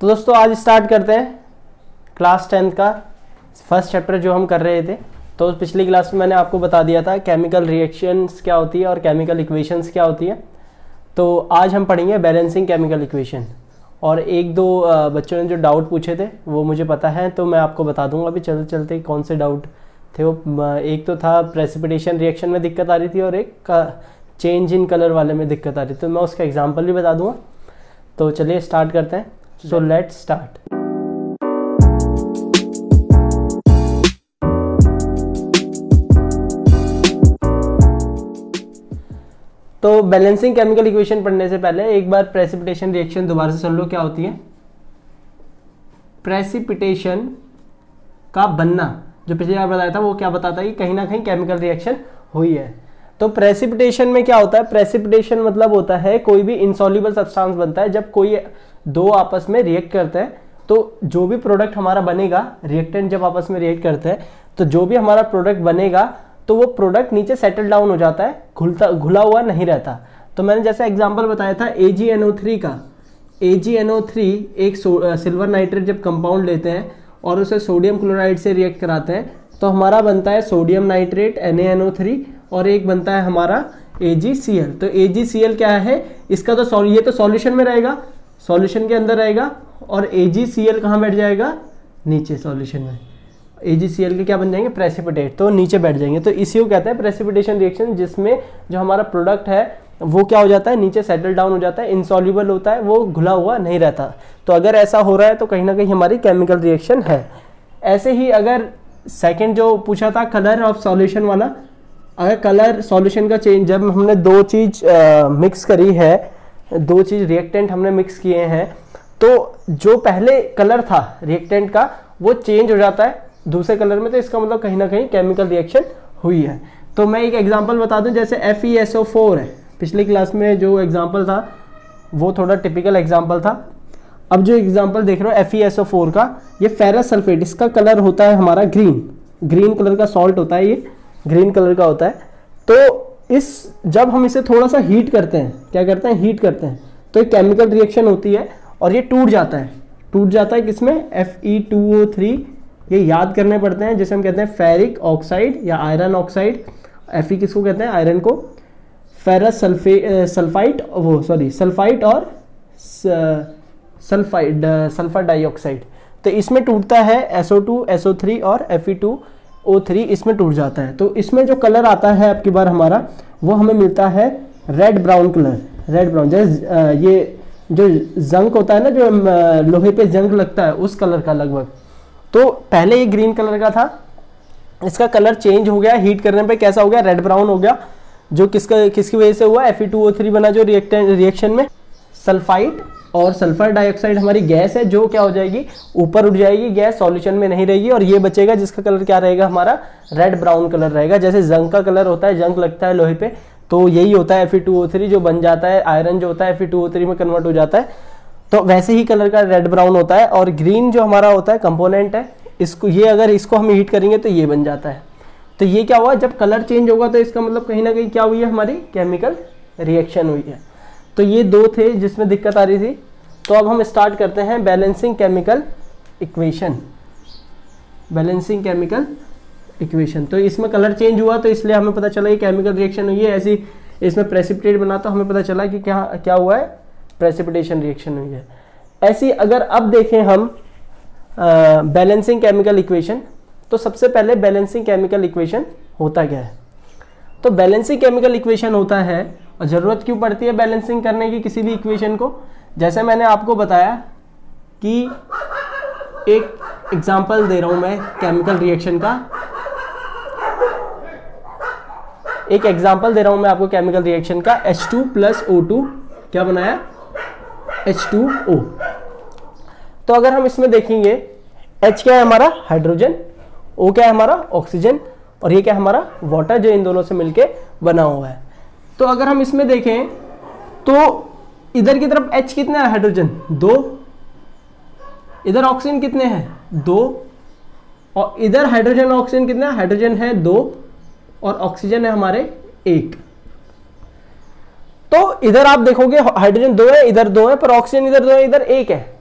तो दोस्तों, आज स्टार्ट करते हैं क्लास टेंथ का। फ़र्स्ट चैप्टर जो हम कर रहे थे तो पिछली क्लास में मैंने आपको बता दिया था केमिकल रिएक्शंस क्या होती है और केमिकल इक्वेशंस क्या होती है। तो आज हम पढ़ेंगे बैलेंसिंग केमिकल इक्वेशन और एक दो बच्चों ने जो डाउट पूछे थे, वो मुझे पता है तो मैं आपको बता दूँगा अभी चलते चलते कौन से डाउट थे वो। एक तो था प्रेसिपिटेशन रिएक्शन में दिक्कत आ रही थी और एक चेंज इन कलर वाले में दिक्कत आ रही थी। तो मैं उसका एग्ज़ाम्पल भी बता दूँगा। तो चलिए स्टार्ट करते हैं। सो लेट स्टार्ट तो बैलेंसिंग केमिकल इक्वेशन पढ़ने से पहले एक बार प्रेसिपिटेशन रिएक्शन दोबारा से सुन लो क्या होती है? प्रेसिपिटेशन का बनना जो पिछली बार बताया था वो क्या बताता है कि कहीं ना कहीं केमिकल रिएक्शन हुई है। तो प्रेसिपिटेशन में क्या होता है? प्रेसिपिटेशन मतलब होता है कोई भी इंसॉल्युबल सब्सटेंस बनता है जब कोई दो आपस में रिएक्ट करते हैं तो जो भी प्रोडक्ट हमारा बनेगा रिएक्टेंट जब आपस में रिएक्ट करते हैं तो जो भी हमारा प्रोडक्ट बनेगा तो वो प्रोडक्ट नीचे सेटल डाउन हो जाता है, घुलता, घुला हुआ नहीं रहता। तो मैंने जैसे एग्ज़ाम्पल बताया था ए का। ए एक सिल्वर नाइट्रेट जब कंपाउंड लेते हैं और उसे सोडियम क्लोराइड से रिएक्ट कराते हैं तो हमारा बनता है सोडियम नाइट्रेट Na और एक बनता है हमारा AgCl तो AgCl क्या है? इसका तो ये तो सॉल्यूशन में रहेगा। सॉल्यूशन के अंदर रहेगा और ए जी सी एल कहाँ बैठ जाएगा? नीचे सॉल्यूशन में। ए जी सी एल के क्या बन जाएँगे? प्रेसिपिटेट तो नीचे बैठ जाएँगे। तो इसी को कहते हैं प्रेसिपिटेशन रिएक्शन जिसमें जो हमारा प्रोडक्ट है, वो क्या हो जाता है? नीचे सेटल डाउन हो जाता है इंसॉल्यूबल होता है, वो घुला हुआ नहीं रहता। तो अगर ऐसा हो रहा है तो कहीं ना कहीं हमारी केमिकल रिएक्शन है। ऐसे ही अगर सेकेंड जो पूछा था कलर ऑफ़ सॉल्यूशन वाला, अगर कलर सॉल्यूशन का चेंज जब हमने दो चीज़ मिक्स करी है दो चीज़ रिएक्टेंट हमने मिक्स किए हैं। तो जो पहले कलर था रिएक्टेंट का, वो चेंज हो जाता है। दूसरे कलर में तो इसका मतलब कहीं ना कहीं केमिकल रिएक्शन हुई है। तो मैं एक एग्जांपल बता दूँ, जैसे F E S O four है। पिछली क्लास में जो एग्जांपल था, वो थोड़ा टिपिकल एग्जांपल था। अब जो एग्जांपल देख रहे हो F E S O four का, ये फेरस सल्फेट इसका कलर होता है हमारा ग्रीन ग्रीन कलर का सॉल्ट होता है ये। ग्रीन कलर का होता है। तो इस जब हम इसे थोड़ा सा हीट करते हैं क्या करते हैं? हीट करते हैं। तो एक केमिकल रिएक्शन होती है और ये टूट जाता है। टूट जाता है किसमें? F E two O three ये याद करने पड़ते हैं जैसे हम कहते हैं फेरिक ऑक्साइड या आयरन ऑक्साइड एफ़ ई किसको कहते हैं? आयरन को। फेरस सल्फे सल्फाइट वो सॉरी सल्फाइट और सल्फाइड सल्फ़र डाइऑक्साइड तो इसमें टूटता है SO2, SO3 और Fe2 O3 इसमें टूट जाता है। तो इसमें जो कलर आता है आपकी बार हमारा, वो हमें मिलता है red brown colour red brown जैसे ये जो जंक होता है ना, जो लोहे पे जंक लगता है, उस कलर का लगभग। तो पहले ये ग्रीन कलर का था। इसका कलर चेंज हो गया हीट करने पे कैसा हो गया? रेड ब्राउन हो गया, जो किसका, किसकी वजह से हुआ? Fe2O3 बना जो रिएक्टेंट रिएक्शन में। सल्फाइड और सल्फ़र डाइऑक्साइड हमारी गैस है, जो क्या हो जाएगी? ऊपर उठ जाएगी, गैस सॉल्यूशन में नहीं रहेगी और ये बचेगा जिसका कलर क्या रहेगा? हमारा रेड ब्राउन कलर रहेगा। जैसे जंग का कलर होता है जंग लगता है लोहे पे तो यही होता है Fe2O3 जो बन जाता है आयरन जो होता है Fe2O3 में कन्वर्ट हो जाता है। तो वैसे ही कलर का रेड ब्राउन होता है और ग्रीन जो हमारा होता है कंपोनेंट है, इसको, ये अगर इसको हम हीट करेंगे तो ये बन जाता है। तो ये क्या हुआ? जब कलर चेंज होगा तो इसका मतलब कहीं ना कहीं क्या हुई है? हमारी केमिकल रिएक्शन हुई है। तो ये दो थे जिसमें दिक्कत आ रही थी। तो अब हम स्टार्ट करते हैं balancing chemical equation balancing chemical equation तो इसमें कलर चेंज हुआ तो इसलिए हमें पता चला कि केमिकल रिएक्शन हुई है। ऐसी इसमें प्रेसिपिटेट बना तो हमें पता चला कि क्या क्या हुआ है? प्रेसिपिटेशन रिएक्शन हुई है। ऐसी अगर अब देखें हम बैलेंसिंग केमिकल इक्वेशन तो सबसे पहले बैलेंसिंग केमिकल इक्वेशन होता क्या है? तो बैलेंसिंग केमिकल इक्वेशन होता है और ज़रूरत क्यों पड़ती है बैलेंसिंग करने की किसी भी इक्वेशन को? जैसे मैंने आपको बताया कि एक एग्जांपल दे रहा हूँ मैं केमिकल रिएक्शन का। एक एग्जांपल दे रहा हूँ मैं आपको केमिकल रिएक्शन का H2 टू प्लस ओ क्या बनाया? H2O तो अगर हम इसमें देखेंगे, H क्या है हमारा? हाइड्रोजन O क्या है हमारा? ऑक्सीजन और ये क्या हमारा? वाटर जो इन दोनों से मिलके बना हुआ है। तो अगर हम इसमें देखें तो इधर की तरफ़ H कितने है? हाइड्रोजन दो। इधर ऑक्सीजन कितने हैं? दो। और इधर हाइड्रोजन ऑक्सीजन कितने हाइड्रोजन है दो। और ऑक्सीजन है हमारे एक। तो इधर आप देखोगे हाइड्रोजन दो है, इधर दो है, पर ऑक्सीजन इधर दो है, इधर एक है।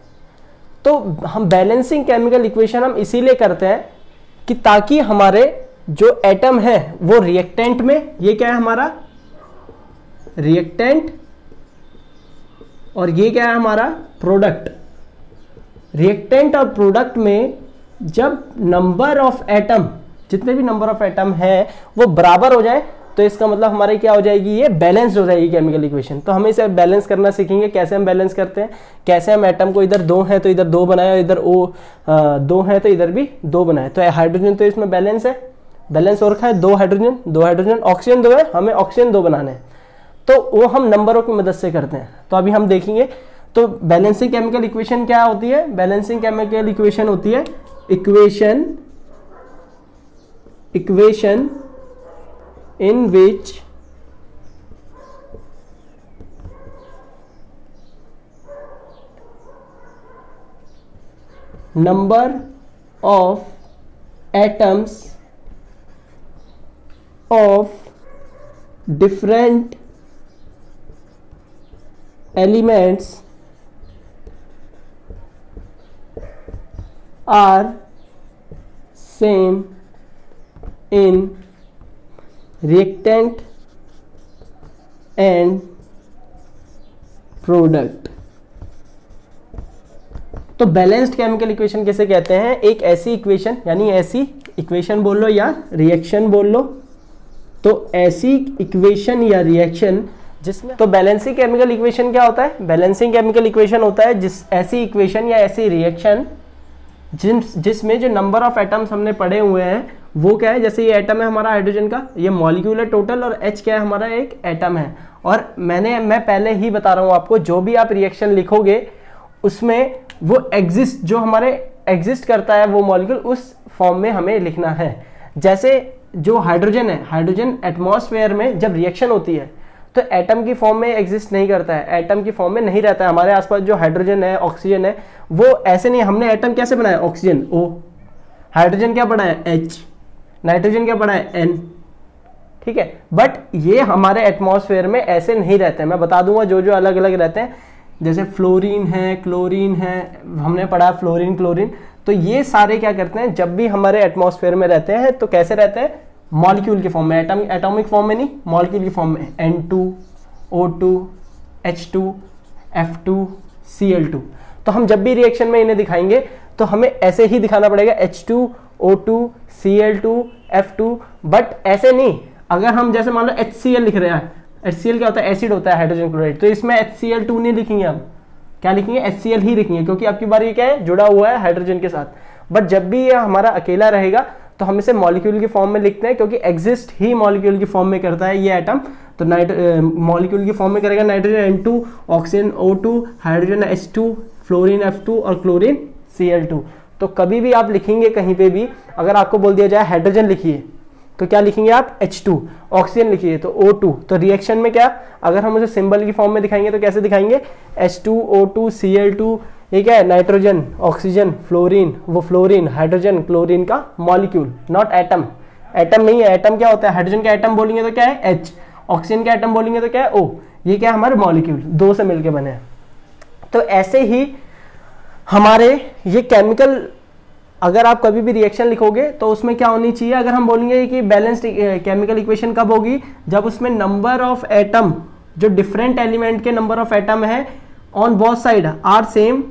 तो हम बैलेंसिंग केमिकल इक्वेशन हम इसीलिए करते हैं कि ताकि हमारे जो एटम है, वो रिएक्टेंट में, ये क्या है हमारा? रिएक्टेंट और ये क्या है हमारा? प्रोडक्ट रिएक्टेंट और प्रोडक्ट में जब नंबर ऑफ़ एटम जितने भी नंबर ऑफ़ एटम है वो बराबर हो जाए तो इसका मतलब हमारे क्या हो जाएगी? ये बैलेंस हो जाएगी केमिकल इक्वेशन तो हम इसे बैलेंस करना सीखेंगे कैसे हम बैलेंस करते हैं? कैसे हम एटम को इधर दो है तो इधर दो बनाए और इधर ओ आ, दो है तो इधर भी दो बनाए. तो हाइड्रोजन तो इसमें बैलेंस है. बैलेंस और रखा है दो हाइड्रोजन दो हाइड्रोजन ऑक्सीजन दो है हमें ऑक्सीजन दो बनाने हैं. तो वो हम नंबरों की मदद से करते हैं। तो अभी हम देखेंगे तो बैलेंसिंग केमिकल इक्वेशन क्या होती है? बैलेंसिंग केमिकल इक्वेशन होती है equation equation in which number of atoms of different elements are same in reactant and product तो बैलेंस्ड केमिकल इक्वेशन कैसे कहते हैं? एक ऐसी इक्वेशन, यानी ऐसी इक्वेशन बोल लो या रिएक्शन बोल लो। तो ऐसी इक्वेशन या रिएक्शन जिसमें तो बैलेंसिंग केमिकल इक्वेशन क्या होता है? बैलेंसिंग केमिकल इक्वेशन होता है जिस, ऐसी इक्वेशन या ऐसी रिएक्शन जिस जिसमें जो नंबर ऑफ़ एटम्स हमने पढ़े हुए हैं, वो क्या है? जैसे ये एटम है हमारा हाइड्रोजन का, ये मॉलिक्यूल है टोटल और एच क्या है? हमारा एक एटम है। और मैंने, मैं पहले ही बता रहा हूँ आपको, जो भी आप रिएक्शन लिखोगे, उसमें वो एग्जिस्ट जो हमारे एग्जिस्ट करता है वो मॉलिक्यूल उस फॉर्म में हमें लिखना है। जैसे जो हाइड्रोजन है हाइड्रोजन एटमॉस्फेयर में जब रिएक्शन होती है तो एटम की फॉर्म में एग्जिस्ट नहीं करता है एटम की फॉर्म में नहीं रहता है। हमारे आसपास जो हाइड्रोजन है ऑक्सीजन है, वो ऐसे नहीं, हमने एटम कैसे बनाया? ऑक्सीजन ओ हाइड्रोजन क्या बनाया? एच नाइट्रोजन क्या बनाया? एन ठीक है? बट ये हमारे एटमॉस्फेयर में ऐसे नहीं रहते हैं। मैं बता दूँगा जो जो अलग अलग रहते हैं। जैसे फ्लोरीन है क्लोरीन है, हमने पढ़ा फ्लोरीन क्लोरीन तो ये सारे क्या करते हैं? जब भी हमारे एटमॉस्फेयर में रहते हैं तो कैसे रहते हैं? मॉलिक्यूल के फॉर्म में एटम एटॉमिक फॉर्म में नहीं, मॉलिक्यूल की फॉर्म में N two O two H two F two C L two तो हम जब भी रिएक्शन में इन्हें दिखाएँगे तो हमें ऐसे ही दिखाना पड़ेगा H two O two C L two F two but ऐसे नहीं। अगर हम जैसे मान लो एच सी एल लिख रहे हैं एच सी एल क्या होता है? एसिड होता है हाइड्रोजन क्लोराइड तो इसमें एच सी एल टू नहीं लिखेंगे हम। क्या लिखेंगे? एच सी एल ही लिखेंगे, क्योंकि आपकी बार ये क्या है? जुड़ा हुआ है हाइड्रोजन के साथ। बट जब भी ये हमारा अकेला रहेगा तो हम इसे मॉलिक्यूल की फॉर्म में लिखते हैं, क्योंकि एग्जिस्ट ही मॉलिक्यूल की फॉर्म में करता है ये एटम तो नाइट मॉलिक्यूल की फॉर्म में करेगा nitrogen N two oxygen O two hydrogen H two fluorine F two और क्लोरिन सी एल टू तो कभी भी आप लिखेंगे कहीं पे भी, अगर आपको बोल दिया जाए हाइड्रोजन लिखिए तो क्या लिखेंगे आप? H2 ऑक्सीजन लिखिए तो O2 तो रिएक्शन में क्या? अगर हम उसे सिंबल की फॉर्म में दिखाएँगे तो कैसे दिखाएँगे? H2O2 Cl2 ये क्या है नाइट्रोजन ऑक्सीजन फ्लोरीन वो फ्लोरीन हाइड्रोजन क्लोरीन का मॉलिक्यूल नॉट एटम एटम नहीं है एटम क्या होता है? हाइड्रोजन का एटम बोलेंगे तो क्या है? एच ऑक्सीजन का एटम बोलेंगे तो क्या है? ओ ये क्या है? हमारे मॉलिक्यूल दो से मिलकर बने हैं। तो ऐसे ही हमारे ये केमिकल अगर आप कभी भी रिएक्शन लिखोगे तो उसमें क्या होनी चाहिए? अगर हम बोलेंगे कि बैलेंस्ड केमिकल इक्वेशन कब होगी? जब उसमें नंबर ऑफ़ एटम जो डिफरेंट एलिमेंट के नंबर ऑफ़ एटम है on both side are same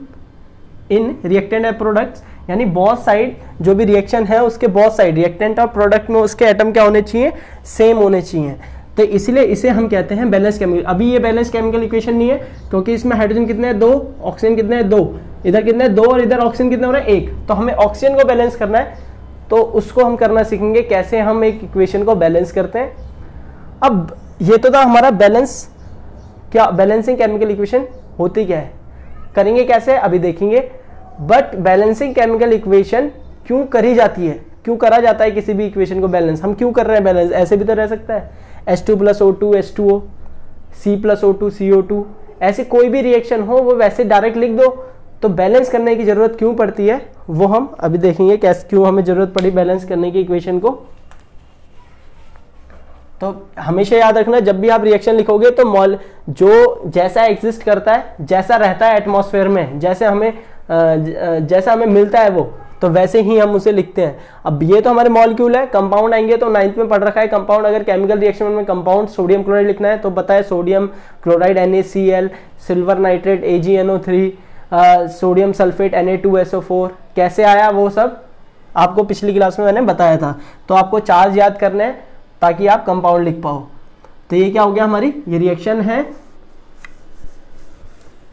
in reactant and products यानी बहुत साइड जो भी रिएक्शन है उसके बहुत साइड रिएक्टेंट और प्रोडक्ट में उसके एटम क्या होने चाहिए? सेम होने चाहिए। तो इसलिए इसे हम कहते हैं बैलेंस केमिकल अभी ये बैलेंस केमिकल इक्वेशन नहीं है, क्योंकि इसमें हाइड्रोजन कितने हैं? दो। ऑक्सीजन कितने हैं? दो। इधर कितने हैं? दो और इधर ऑक्सीजन कितने हो रहे हैं? एक। तो हमें ऑक्सीजन को बैलेंस करना है तो उसको हम करना सीखेंगे कैसे हम एक इक्वेशन को बैलेंस करते हैं। अब ये तो था हमारा बैलेंस क्या बैलेंसिंग केमिकल इक्वेशन होती क्या है? करेंगे कैसे? अभी देखेंगे। बट बैलेंसिंग केमिकल इक्वेशन क्यों करी जाती है? क्यों करा जाता है किसी भी इक्वेशन को बैलेंस हम क्यों कर रहे हैं बैलेंस ऐसे भी तो रह सकता है। S two plus O two S two O C plus O two C O two ऐसे कोई भी रिएक्शन हो, वो वैसे डायरेक्ट लिख दो। तो बैलेंस करने की ज़रूरत क्यों पड़ती है? वो हम अभी देखेंगे कैसे क्यों हमें ज़रूरत पड़ी बैलेंस करने की इक्वेशन को। तो हमेशा याद रखना, जब भी आप रिएक्शन लिखोगे तो मॉल, जो जैसा एग्जिस्ट करता है, जैसा रहता है एटमॉस्फेयर में, जैसे हमें जैसा हमें मिलता है वो तो वैसे ही हम उसे लिखते हैं। अब ये तो हमारे मॉलिक्यूल है कंपाउंड आएँगे तो नाइन्थ में पढ़ रखा है कंपाउंड अगर केमिकल रिएक्शन में कंपाउंड सोडियम क्लोराइड लिखना है तो बताए sodium chloride N silver nitrate A sodium sulphate N कैसे आया वो सब? आपको पिछली क्लास में मैंने बताया था। तो आपको चार्ज याद करने हैं ताकि आप कंपाउंड लिख पाओ। तो ये क्या हो गया हमारी? ये रिएक्शन है।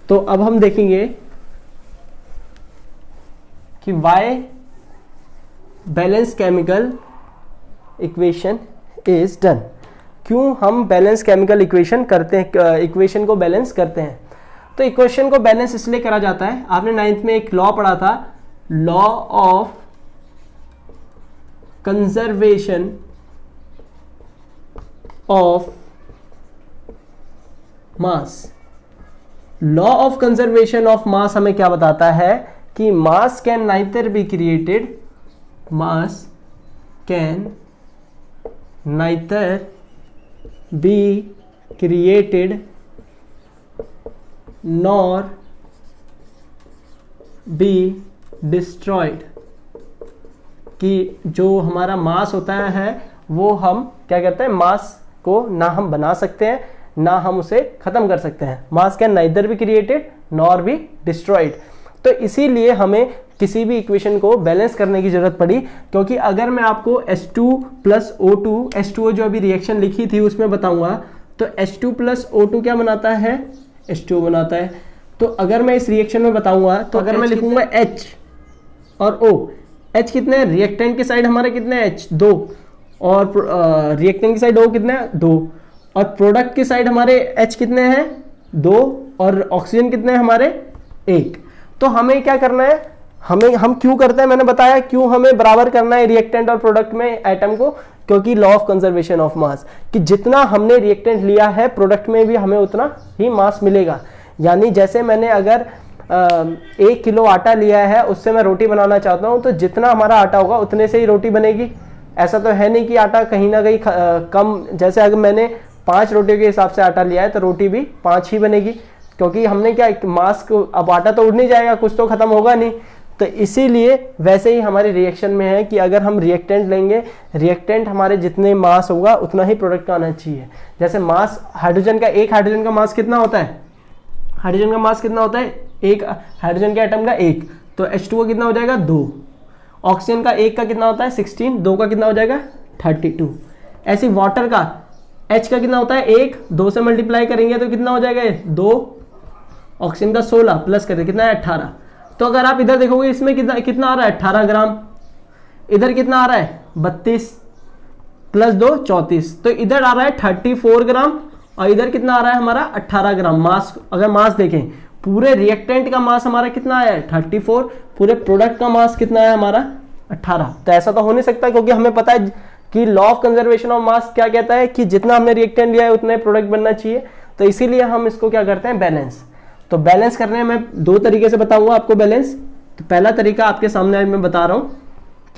तो अब हम देखेंगे कि why balance chemical equation is done क्यों हम बैलेंस केमिकल इक्वेशन करते हैं इक्वेशन को बैलेंस करते हैं? तो इक्वेशन को बैलेंस इसलिए करा जाता है। आपने नाइन्थ में एक लॉ पढ़ा था। Law of conservation of mass law of conservation of mass हमें क्या बताता है? कि mass can neither be created mass can neither be created nor be destroyed कि जो हमारा मास होता है, वो हम क्या कहते हैं? मास को ना हम बना सकते हैं ना हम उसे खत्म कर सकते हैं। Mass can neither be created nor be destroyed तो इसीलिए हमें किसी भी इक्वेशन को बैलेंस करने की ज़रूरत पड़ी क्योंकि अगर मैं आपको S two plus O two S two जो अभी रिएक्शन लिखी थी उसमें बताऊँगा तो S two plus O two क्या बनाता है? एस टू बनाता है। तो अगर मैं इस रिएक्शन में बताऊँगा तो अगर मैं लिखूँगा एच और ओ एच कितने? रिएक्टेंट के साइड हमारे कितने एच दो। और रिएक्टेंट की साइड O कितने दो। और प्रोडक्ट की साइड हमारे एच कितने हैं? दो। और ऑक्सीजन कितने हैं हमारे? एक। तो हमें क्या करना है? हमें, हम क्यों करते हैं? मैंने बताया, क्यों हमें बराबर करना है रिएक्टेंट और प्रोडक्ट में एटम को? क्योंकि law of conservation of mass कि जितना हमने रिएक्टेंट लिया है प्रोडक्ट में भी हमें उतना ही मास मिलेगा। यानी जैसे मैंने अगर एक किलो आटा लिया है, उससे मैं रोटी बनाना चाहता हूँ तो जितना हमारा आटा होगा, उतने से ही रोटी बनेगी। ऐसा तो है नहीं कि आटा कहीं ना कहीं कम, जैसे अगर मैंने पाँच रोटियों के हिसाब से आटा लिया है तो रोटी भी पाँच ही बनेगी। क्योंकि हमने क्या मास्क अब आटा तो उड़ नहीं जाएगा, कुछ तो खत्म होगा नहीं। तो इसीलिए वैसे ही हमारे रिएक्शन में है कि अगर हम रिएक्टेंट लेंगे रिएक्टेंट हमारे जितने मास होगा, उतना ही प्रोडक्ट का आना चाहिए। जैसे मास हाइड्रोजन का, एक हाइड्रोजन का मास कितना होता है? हाइड्रोजन का मास कितना होता है? एक हाइड्रोजन के आइटम का एक। तो एच कितना हो जाएगा? दो। ऑक्सीजन का एक का कितना होता है? सिक्सटीन, दो का कितना हो जाएगा? Thirty two. ऐसी वाटर का एच का कितना होता है? एक, दो से मल्टीप्लाई करेंगे तो कितना हो जाएगा दो। ऑक्सीजन का सोलह प्लस करते कितना है? अट्ठारह तो अगर आप इधर देखोगे, इसमें कितना कितना आ रहा है? अट्ठारह ग्राम। इधर कितना आ रहा है? बत्तीस। प्लस दो, चौंतीस। तो इधर आ रहा है थर्टी फोर ग्राम और इधर कितना आ रहा है हमारा? अट्ठारह ग्राम। मास, अगर मास देखें पूरे रिएक्टेंट का मास हमारा कितना आया थर्टी फोर पूरे प्रोडक्ट का मास कितना है हमारा? अट्ठारह तो ऐसा तो हो नहीं सकता क्योंकि हमें पता है कि law of conservation of mass क्या कहता है कि जितना हमने रिएक्टेंट लिया है, उतने प्रोडक्ट बनना चाहिए। तो इसीलिए हम इसको क्या करते हैं? बैलेंस तो बैलेंस करने में दो तरीके से बताऊँगा आपको बैलेंस तो पहला तरीका आपके सामने मैं बता रहा हूँ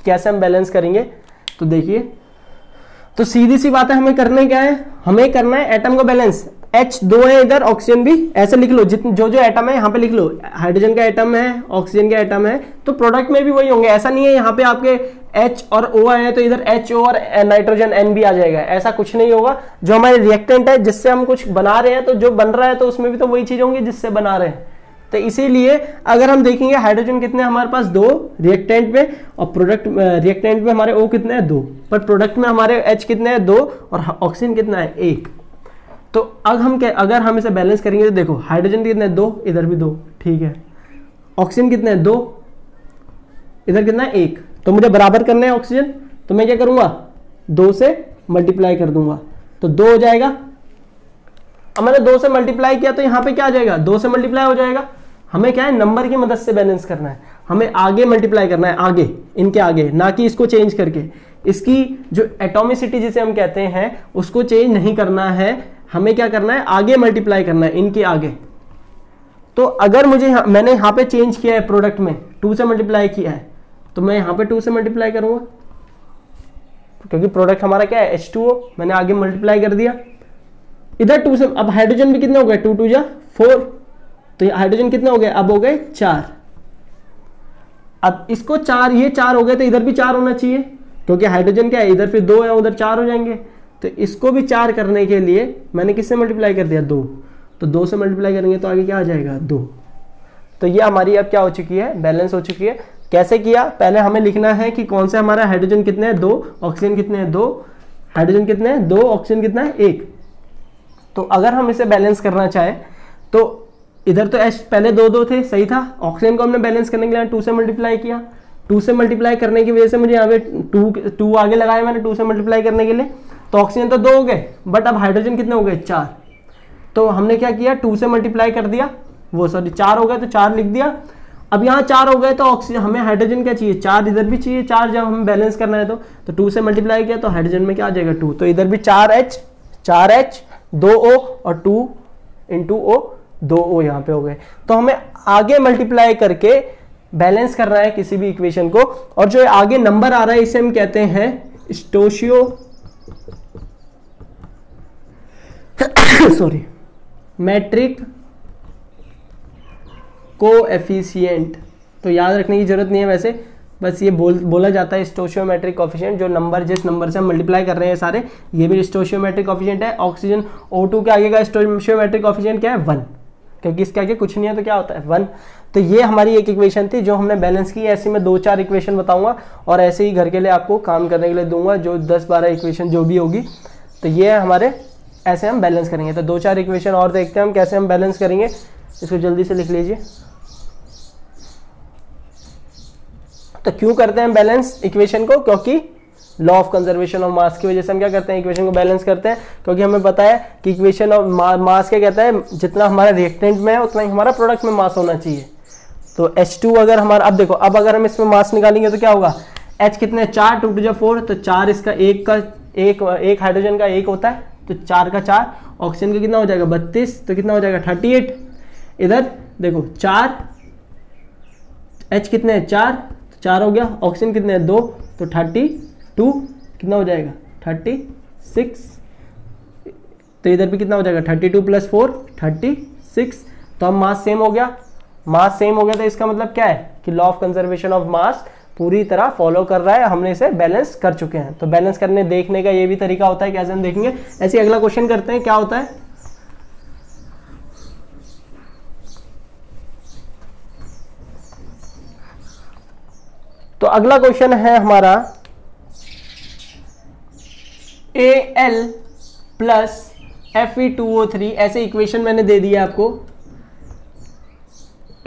कैसे हम बैलेंस करेंगे। तो देखिए तो सीधी सी बात है, हमें करने क्या है? हमें करना है एटम का बैलेंस H दो है इधर ऑक्सीजन भी। ऐसे लिख लो, जितने जो जो एटम है, यहाँ पे लिख लो। हाइड्रोजन का एटम है ऑक्सीजन का एटम है। तो प्रोडक्ट में भी वही होंगे। ऐसा नहीं है, यहाँ पे आपके H और O आए तो इधर H O और नाइट्रोजन N भी आ जाएगा। ऐसा कुछ नहीं होगा। जो हमारे रिएक्टेंट है, जिससे हम कुछ बना रहे हैं तो जो बन रहा है तो उसमें भी तो वही चीज़ होंगी जिससे बना रहे हैं। तो इसीलिए, अगर हम देखेंगे हाइड्रोजन कितने हमारे पास? दो रिएक्टेंट में, और प्रोडक्ट रिएक्टेंट में हमारे ओ कितने हैं? दो। पर प्रोडक्ट में हमारे एच कितने हैं? दो, और ऑक्सीजन कितना है? एक। तो अब हम क्या, अगर हम इसे बैलेंस करेंगे तो देखो हाइड्रोजन कितने दो, इधर भी दो, ठीक है। ऑक्सीजन कितने दो, इधर कितना है? एक। तो मुझे बराबर करना है ऑक्सीजन तो मैं क्या करूँगा? दो से मल्टीप्लाई कर दूँगा। तो दो हो जाएगा। अब मैंने दो से मल्टीप्लाई किया तो यहाँ पे क्या आ जाएगा? दो से मल्टीप्लाई हो जाएगा। हमें क्या है? नंबर की मदद से बैलेंस करना है। हमें आगे मल्टीप्लाई करना है, आगे, इनके आगे, ना कि इसको चेंज करके। इसकी जो एटोमिसिटी जिसे हम कहते हैं, उसको चेंज नहीं करना है। हमें क्या करना है? आगे मल्टीप्लाई करना है, इनके आगे। तो अगर मुझे मैंने यहाँ पे चेंज किया है प्रोडक्ट में टू से मल्टीप्लाई किया है तो मैं यहाँ पे टू से मल्टीप्लाई करूँगा। क्योंकि प्रोडक्ट हमारा क्या है? एच टू मैंने आगे मल्टीप्लाई कर दिया। इधर टू से, अब हाइड्रोजन भी कितने हो गए टू टू जा फोर तो हाइड्रोजन कितने हो गए अब हो गए चार। अब इसको चार, ये चार हो गए तो इधर भी चार होना चाहिए। क्योंकि हाइड्रोजन क्या है? इधर फिर दो है, उधर चार हो जाएँगे। तो इसको भी चार करने के लिए मैंने किससे मल्टीप्लाई कर दिया? दो। तो दो से मल्टीप्लाई करेंगे तो आगे क्या आ जाएगा? दो। तो ये हमारी अब क्या हो चुकी है? बैलेंस हो चुकी है। कैसे किया? पहले हमें लिखना है कि कौन सा हमारा हाइड्रोजन कितने हैं? दो। ऑक्सीजन कितने हैं? दो। हाइड्रोजन कितने हैं? दो। ऑक्सीजन कितना है? एक। तो अगर हम इसे बैलेंस करना चाहें तो इधर तो एच पहले दो दो थे, सही था? ऑक्सीजन को हमने बैलेंस करने के लिए टू से मल्टीप्लाई किया। टू से मल्टीप्लाई करने की वजह से मुझे यहाँ पे टू टू आगे लगाया मैंने टू से मल्टीप्लाई करने के लिए। तो ऑक्सीजन तो दो हो गए बट अब हाइड्रोजन कितने हो गए? चार। तो हमने क्या किया? टू से मल्टीप्लाई कर दिया। वो सॉरी चार हो गए तो चार लिख दिया। अब यहाँ चार हो गए तो ऑक्सीजन हमें हाइड्रोजन क्या चाहिए? चार इधर भी चाहिए, चार जब हमें बैलेंस करना है तो। तो टू से मल्टीप्लाई किया तो हाइड्रोजन में क्या आ जाएगा? टू तो इधर भी चार एच चार एच दो ओ और टू इंटू ओ दो ओ यहाँ पे हो गए। तो हमें आगे मल्टीप्लाई करके बैलेंस करना है किसी भी इक्वेशन को। और जो आगे नंबर आ रहा है, इसे हम कहते हैं स्टोशियो सॉरी मैट्रिक को एफिशियंट तो याद रखने की ज़रूरत नहीं है वैसे। बस ये बोल, बोला जाता है स्टोशियोमेट्रिक ऑफिशियंट जो नंबर जिस नंबर से हम मल्टीप्लाई कर रहे हैं सारे, ये भी स्टोशियोमेट्रिक ऑफिशियंट है। ऑक्सीजन O2 के आगे का स्टोशियोमेट्रिक ऑफिशियंट क्या है? वन क्योंकि इसके आगे कुछ नहीं है तो क्या होता है? वन तो ये हमारी एक इक्वेशन थी, जो हमने बैलेंस की ऐसी मैं दो चार इक्वेशन बताऊँगा और ऐसे ही घर के लिए आपको काम करने के लिए दूँगा, जो दस बारह इक्वेशन जो भी होगी। तो ये हमारे ऐसे हम बैलेंस करेंगे। तो दो चार इक्वेशन और देखते हैं हम कैसे हम बैलेंस करेंगे। इसको जल्दी से लिख लीजिए। तो क्यों करते हैं बैलेंस इक्वेशन को? क्योंकि law of conservation of mass की वजह से हम क्या करते हैं? इक्वेशन को बैलेंस करते हैं। क्योंकि हमें पता है कि इक्वेशन ऑफ़ मास क्या कहता है? जितना हमारा रिएक्टेंट में है, उतना ही हमारा प्रोडक्ट में मास होना चाहिए। तो H2 अगर हमारा, अब देखो, अब अगर हम इसमें मास निकालेंगे तो क्या होगा? H कितने? चार टू टू जो फोर तो चार इसका एक का, एक एक हाइड्रोजन का एक होता है। तो चार का चार ऑक्सीजन का कितना हो जाएगा? बत्तीस तो कितना हो जाएगा? थर्टी एट इधर देखो, चार एच कितने हैं? चार तो चार हो गया। ऑक्सीजन कितने हैं? दो तो थर्टी टू कितना हो जाएगा? थर्टी सिक्स तो इधर भी कितना हो जाएगा? Thirty two plus four thirty six तो अब मास सेम हो गया। मास सेम हो गया तो इसका मतलब क्या है? कि law of conservation of mass पूरी तरह फॉलो कर रहा है, हमने इसे बैलेंस कर चुके हैं। तो बैलेंस करने, देखने का ये भी तरीका होता है कैसे हम देखेंगे। ऐसे अगला क्वेश्चन करते हैं, क्या होता है? तो अगला क्वेश्चन है हमारा A L plus F E two O three ऐसे इक्वेशन मैंने दे दिया आपको।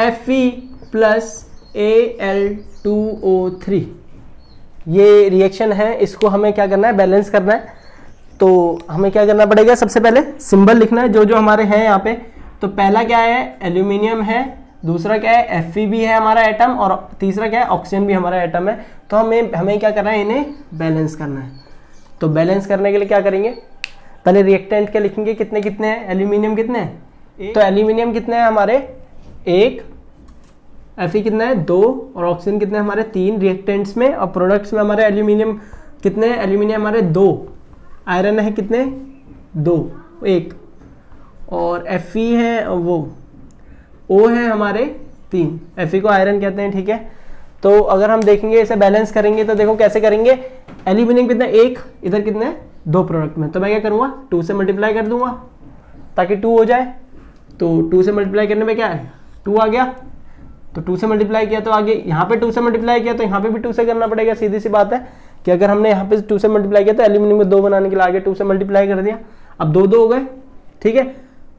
F E plus A L two O three ये रिएक्शन है इसको हमें क्या करना है? बैलेंस करना है। तो हमें क्या करना पड़ेगा सबसे पहले? सिंबल लिखना है जो जो हमारे हैं यहाँ पे। तो पहला क्या है? एल्यूमिनियम है। दूसरा क्या है? एफ़ भी है हमारा एटम और तीसरा क्या है? ऑक्सीजन भी हमारा एटम है। तो हमें हमें क्या करना है इन्हें? बैलेंस करना है। तो बैलेंस करने के लिए क्या करेंगे? पहले रिएक्टेंट के लिखेंगे? कितने कितने हैं? एल्यूमिनियम कितने हैं? तो एल्यूमिनियम कितने हैं हमारे? एक। एफ़ कितना है? दो। और ऑक्सीजन कितने हमारे? तीन। रिएक्टेंट्स में। और प्रोडक्ट्स में हमारे एल्यूमिनियम कितने हैं? एल्यूमिनियम हमारे दो। आयरन है कितने? दो। एक। और एफ़ ई है वो। ओ है हमारे तीन। एफ़ ई को आयरन कहते हैं, ठीक है? तो अगर हम देखेंगे, इसे बैलेंस करेंगे तो देखो कैसे करेंगे? एल्यूमिनियम कितना एक। इधर कितने दो प्रोडक्ट में। तो मैं क्या करूँगा? टू से मल्टीप्लाई कर दूँगा। ताकि टू हो जाए। तो टू से मल्टीप्लाई करने में क्या है? टू आ गया। तो टू से मल्टीप्लाई किया तो आगे यहाँ पे टू से मल्टीप्लाई किया तो यहाँ पे भी टू से करना पड़ेगा, सीधी सी बात है कि अगर हमने यहाँ पे टू से मल्टीप्लाई किया तो एल्यूमिनियम में दो बनाने के लिए आगे टू से मल्टीप्लाई कर दिया। अब दो दो हो गए, ठीक है?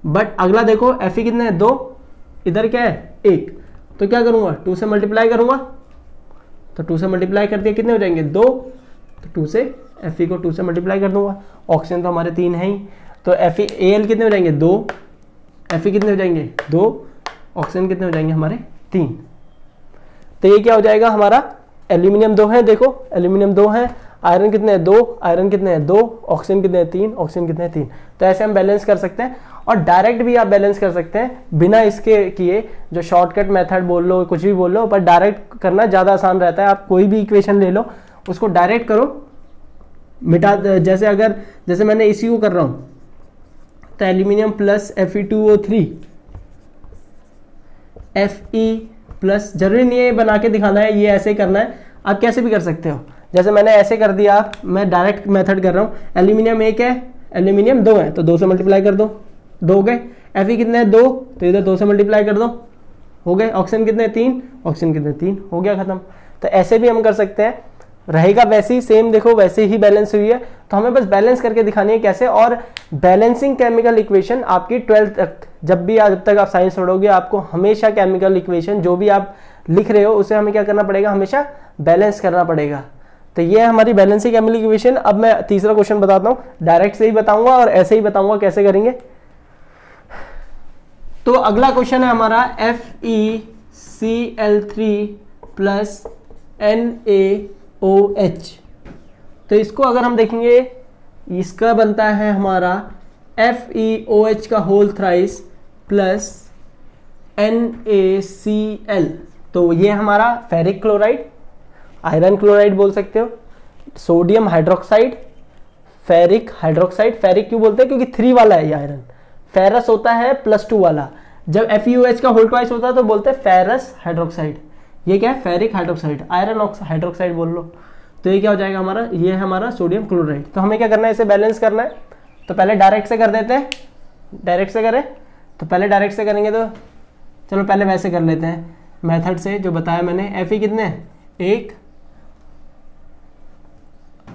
बट अगला देखो एफ़ e कितने है? दो। इधर क्या है? एक। तो क्या करूँगा? टू से मल्टीप्लाई करूँगा। तो टू से मल्टीप्लाई कर दिया, कितने हो जाएँगे? दो। तो टू से एफ़ e को टू से मल्टीप्लाई कर दूँगा। ऑक्सीजन तो हमारे तीन है ही। तो एफ़ ई एल कितने हो जाएँगे? दो। एफ़ e कितने हो जाएँगे? दो। ऑक्सीजन कितने हो जाएँगे हमारे? तीन। तो ये क्या हो जाएगा हमारा? एल्यूमिनियम दो है, देखो, एल्यूमिनियम दो है, आयरन कितने हैं? दो, आयरन कितने हैं? दो, ऑक्सीजन कितने तीन, ऑक्सीजन कितने तीन। तो ऐसे हम बैलेंस कर सकते हैं। और डायरेक्ट भी आप बैलेंस कर सकते हैं, बिना इसके किए, जो शॉर्टकट मेथड बोल लो, कुछ भी बोल लो, पर डायरेक्ट करना ज़्यादा आसान रहता है। आप कोई भी इक्वेशन ले लो, उसको डायरेक्ट करो। मिटा, जैसे अगर, जैसे मैंने इसी को कर रहा हूँ तो aluminium plus F E two O three F E plus ज़रूरी नहीं है बना के दिखाना है, ये ऐसे ही करना है। आप कैसे भी कर सकते हो। जैसे मैंने ऐसे कर दिया आप मैं डायरेक्ट मेथड कर रहा हूँ। एल्यूमिनियम एक है एल्यूमिनियम दो है तो दो से मल्टीप्लाई कर दो। दो गए। एफ़ ई कितने हैं? दो। तो इधर दो से मल्टीप्लाई कर दो। हो गए। ऑक्सीजन कितने? तीन। ऑक्सीजन कितने? तीन। हो गया खत्म। तो ऐसे भी हम कर सकते हैं। रहेगा वैसे ही सेम देखो, वैसे ही बैलेंस हुई है। तो हमें बस बैलेंस करके दिखानी है कैसे, और बैलेंसिंग केमिकल इक्वेशन आपकी ट्वेल्थ तक जब भी जब तक आप साइंस पढ़ोगे, आपको हमेशा केमिकल इक्वेशन, जो भी आप लिख रहे हो, उसे हमें क्या करना पड़ेगा? हमेशा बैलेंस करना पड़ेगा। तो ये हमारी बैलेंसिंग केमिकल इक्वेशन। अब मैं तीसरा क्वेश्चन बताता हूँ। डायरेक्ट से ही बताऊँगा और ऐसे ही बताऊँगा कैसे करेंगे। तो अगला क्वेश्चन है हमारा F E C L three plus N A O H तो इसको अगर हम देखेंगे इसका बनता है हमारा एफ़ ई ओ एच का whole thrice plus N A C L तो ये हमारा फेरिक क्लोराइड आयरन क्लोराइड बोल सकते हो sodium hydroxide ferric hydroxide ferric क्यों बोलते हैं? क्योंकि थ्री वाला है ये आयरन फेरस होता है प्लस टू वाला। जब एफ़ यू एच का होल ट्वाइस होता है तो बोलते हैं फेरस हाइड्रोक्साइड ये क्या है? फेरिक हाइड्रोक्साइड आयरन हाइड्रोक्साइड बोल लो। तो ये क्या हो जाएगा हमारा? ये है हमारा सोडियम क्लोराइड तो हमें क्या करना है? इसे बैलेंस करना है। तो पहले डायरेक्ट से कर देते हैं। डायरेक्ट से करें। तो पहले डायरेक्ट से करेंगे तो चलो पहले वैसे कर लेते हैं। मेथड से जो बताया मैंने एफ़ ई कितने एक।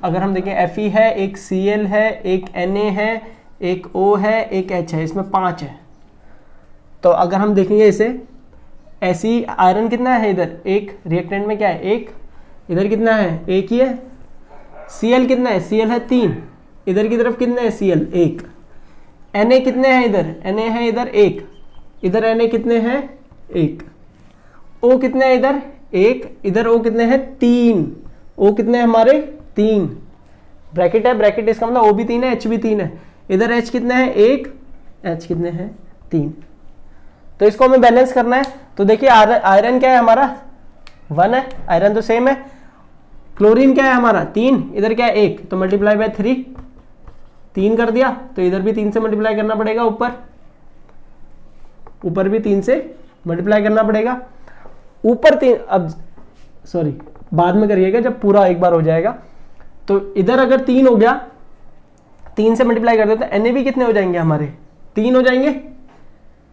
अगर हम देखें एफ़ ई है, एक सी एल है, एक एन ए है, एक ओ है, एक एच है। इसमें पाँच है। तो अगर हम देखेंगे इसे ऐसी आयरन कितना है इधर? एक। रिएक्टेंट में क्या है? एक। इधर कितना है? एक ही है। सी एल कितना है? सी एल है तीन। इधर की तरफ़ कितने हैं? सी एल एक। एन ए कितने हैं इधर? एन ए है इधर एक। इधर एन ए कितने हैं? एक। ओ कितने हैं इधर? एक। इधर ओ कितने हैं? तीन। ओ कितने हैं हमारे? तीन। ब्रैकेट है ब्रैकेट इसका मतलब ओ भी तीन है एच भी तीन है। इधर एच कितने हैं? एक। एच कितने हैं? तीन। तो इसको हमें बैलेंस करना है। तो देखिए आयरन क्या है हमारा? वन है। आयरन तो सेम है। क्लोरीन क्या है हमारा? तीन। इधर क्या है? एक। तो मल्टीप्लाई बाय थ्री तीन कर दिया। तो इधर भी तीन से मल्टीप्लाई करना पड़ेगा ऊपर। ऊपर भी तीन से मल्टीप्लाई करना पड़ेगा। ऊपर तीन अब सॉरी बाद में करिएगा जब पूरा एक बार हो जाएगा। तो इधर अगर तीन हो गया, तीन से मल्टीप्लाई कर दे तो एन कितने हो जाएँगे हमारे? तीन हो जाएँगे।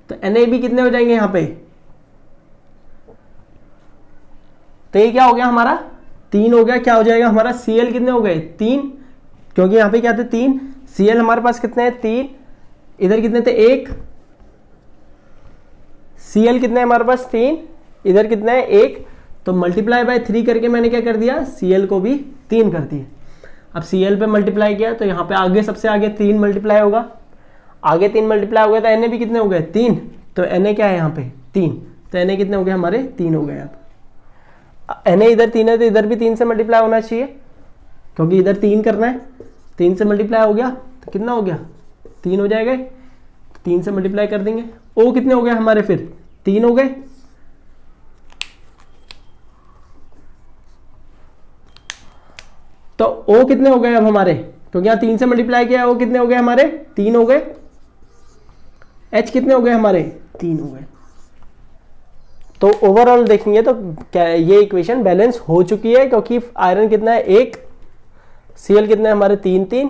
तो एन कितने हो जाएँगे यहाँ पे? तो ये क्या हो गया हमारा? तीन हो गया, क्या हो जाएगा हमारा? सीएल कितने हो गए? तीन। क्योंकि यहाँ पे क्या थे? तीन। सीएल हमारे पास कितने हैं? तीन। इधर कितने थे? एक। सीएल कितने हमारे पास? तीन। इधर कितने हैं? एक। तो मल्टीप्लाई बाय थ्री करके मैंने क्या कर दिया? सीएल को भी तीन कर दिया। अब सीएल पे मल्टीप्लाई किया तो यहाँ पे आगे सबसे आगे तीन मल्टीप्लाई होगा। आगे तीन मल्टीप्लाई हो गया तो एन ए भी कितने हो गए? तीन। तो एन ए क्या है यहाँ पे? तीन। तो एन ए कितने हो गए? हमारे तीन हो गए अब। एन इधर तीन है तो इधर भी तीन से मल्टीप्लाई होना चाहिए। क्योंकि इधर तीन करना है, तीन से मल्टीप्लाई हो गया तो कितना हो गया? तीन हो जाएगा तो तीन से मल्टीप्लाई कर देंगे। ओ कितने हो गए हमारे फिर? तीन हो गए। तो ओ कितने हो गए अब हमारे? क्योंकि यहाँ तीन से मल्टीप्लाई किया, ओ कितने हो गए हमारे? तीन हो गए। एच कितने हो गए हमारे? तीन हो गए। तो ओवरऑल देखेंगे तो ये इक्वेशन बैलेंस हो चुकी है, क्योंकि आयरन कितना है? एक सीएल है? हमारे तीन तीन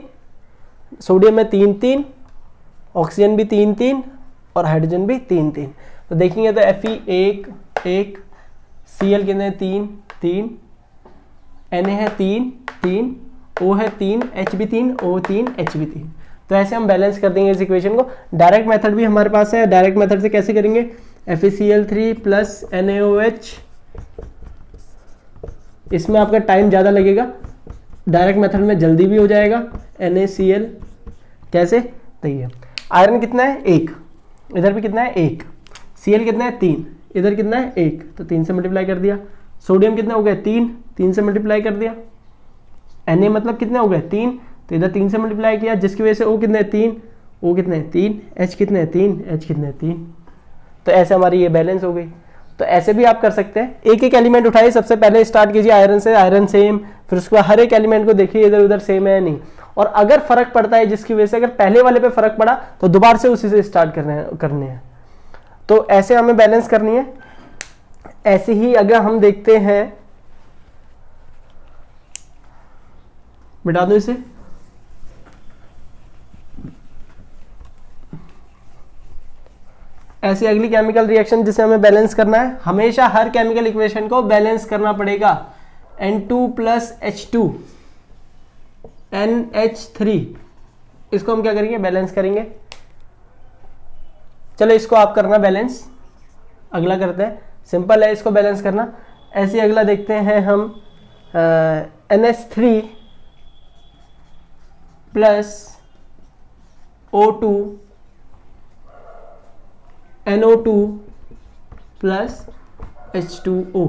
सोडियम में तीन तीन ऑक्सीजन भी तीन तीन और हाइड्रोजन भी तीन तीन। तो देखेंगे तो एफ़ एक एक सी एल कितने तीन तीन एन है तीन तीन ओ है तीन एच भी तीन ओ तीन एच भी तीन। तो ऐसे हम बैलेंस कर देंगे इस इक्वेशन को। डायरेक्ट मेथड भी हमारे पास है। डायरेक्ट मेथड से कैसे करेंगे? F A C L three plus N A H इसमें आपका टाइम ज़्यादा लगेगा। डायरेक्ट मेथड में जल्दी भी हो जाएगा। एन ए सी एल कैसे? तो ये। आयरन कितना है? एक। इधर भी कितना है? एक। सी एल कितना है? तीन। इधर कितना है? एक। तो तीन से मल्टीप्लाई कर दिया। सोडियम कितना हो गया? तीन। तीन से मल्टीप्लाई कर दिया। एन ए मतलब कितने हो गए तीन। तो इधर तीन से मल्टीप्लाई किया। जिसकी वजह से ओ कितने तीन। ओ कितने तीन। एच कितने तीन। एच कितने तीन। तो ऐसे हमारी ये बैलेंस हो गई। तो ऐसे भी आप कर सकते हैं। एक एक एलिमेंट उठाइए, सबसे पहले स्टार्ट कीजिए आयरन से आयरन सेम फिर उसके बाद हर एक एलिमेंट को देखिए, इधर उधर सेम है नहीं। और अगर फ़र्क पड़ता है, जिसकी वजह से अगर पहले वाले पे फ़र्क पड़ा तो दोबारा से उसी से स्टार्ट करने करने हैं। तो ऐसे हमें बैलेंस करनी है। ऐसे ही अगर हम देखते हैं बिटा दो इसे। ऐसी अगली केमिकल रिएक्शन जिसे हमें बैलेंस करना है, हमेशा हर केमिकल इक्वेशन को बैलेंस करना पड़ेगा। N two plus H two N H three इसको हम क्या करेंगे? बैलेंस करेंगे। चलो इसको आप करना बैलेंस अगला करते हैं। सिंपल है इसको बैलेंस करना। ऐसे अगला देखते हैं हम N H three plus O two NO2 plus H two O